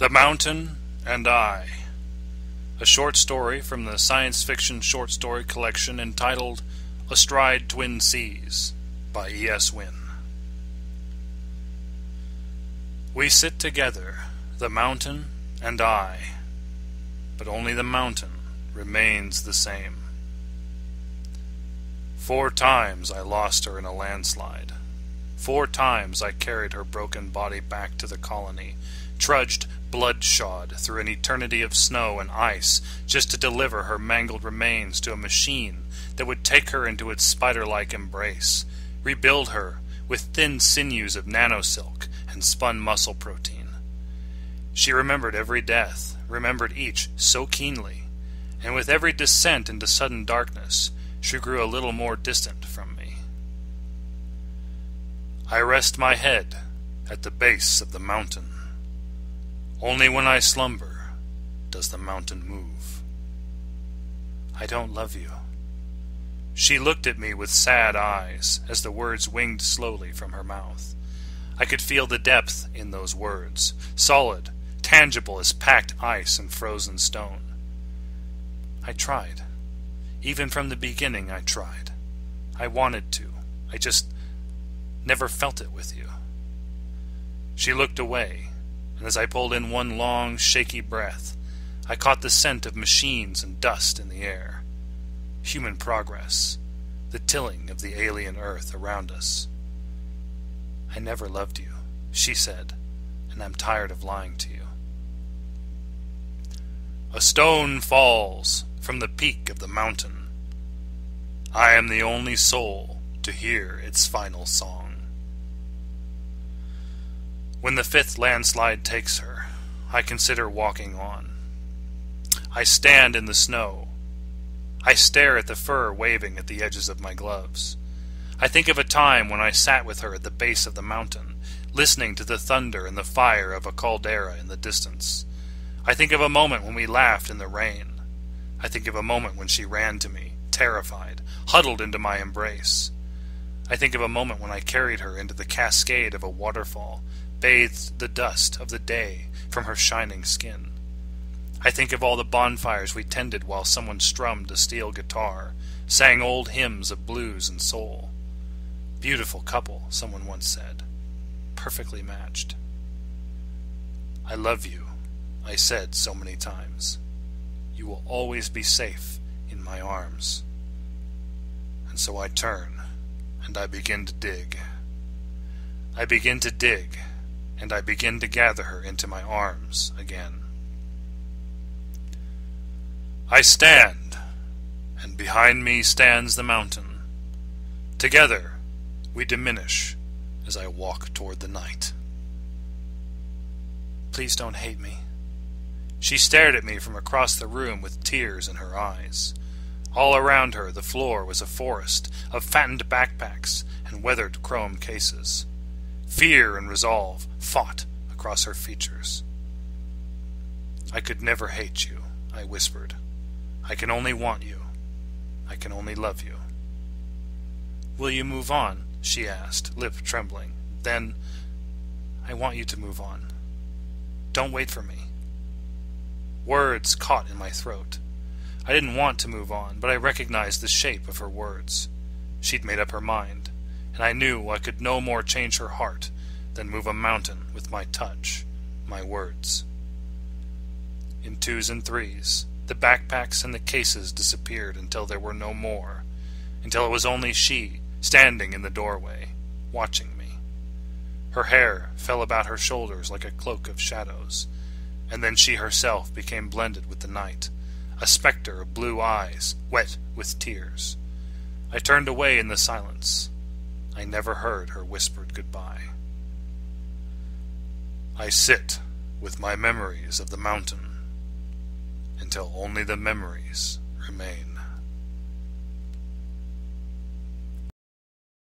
The Mountain and I. A short story from the science fiction short story collection entitled Astride Twin Seas by E.S. Wynn. We sit together, the mountain and I, but only the mountain remains the same. Four times I lost her in a landslide. Four times I carried her broken body back to the colony, trudged bloodshod through an eternity of snow and ice just to deliver her mangled remains to a machine that would take her into its spider like embrace, rebuild her with thin sinews of nanosilk and spun muscle protein. She remembered every death, remembered each so keenly, and with every descent into sudden darkness, she grew a little more distant from me. I rest my head at the base of the mountain. Only when I slumber does the mountain move. I don't love you. She looked at me with sad eyes as the words winged slowly from her mouth. I could feel the depth in those words, solid, tangible as packed ice and frozen stone. I tried. Even from the beginning, I tried. I wanted to. I just never felt it with you. She looked away, and as I pulled in one long, shaky breath, I caught the scent of machines and dust in the air. Human progress, the tilling of the alien earth around us. I never loved you, she said, and I'm tired of lying to you. A stone falls from the peak of the mountain. I am the only soul to hear its final song. When the fifth landslide takes her, I consider walking on. I stand in the snow. I stare at the fur waving at the edges of my gloves. I think of a time when I sat with her at the base of the mountain, listening to the thunder and the fire of a caldera in the distance. I think of a moment when we laughed in the rain. I think of a moment when she ran to me, terrified, huddled into my embrace. I think of a moment when I carried her into the cascade of a waterfall bathed the dust of the day from her shining skin. I think of all the bonfires we tended while someone strummed a steel guitar, sang old hymns of blues and soul. Beautiful couple, someone once said. Perfectly matched. I love you, I said so many times. You will always be safe in my arms. And so I turn, and I begin to dig. I begin to dig and I begin to gather her into my arms again. I stand, and behind me stands the mountain. Together we diminish as I walk toward the night. Please don't hate me. She stared at me from across the room with tears in her eyes. All around her, the floor was a forest of fattened backpacks and weathered chrome cases. Fear and resolve fought across her features. I could never hate you, I whispered. I can only want you. I can only love you. Will you move on? she asked, lip trembling. Then, I want you to move on. Don't wait for me. Words caught in my throat. I didn't want to move on, but I recognized the shape of her words. She'd made up her mind and I knew I could no more change her heart than move a mountain with my touch, my words. In twos and threes, the backpacks and the cases disappeared until there were no more, until it was only she standing in the doorway, watching me. Her hair fell about her shoulders like a cloak of shadows, and then she herself became blended with the night, a spectre of blue eyes, wet with tears. I turned away in the silence, I never heard her whispered goodbye. I sit with my memories of the mountain until only the memories remain.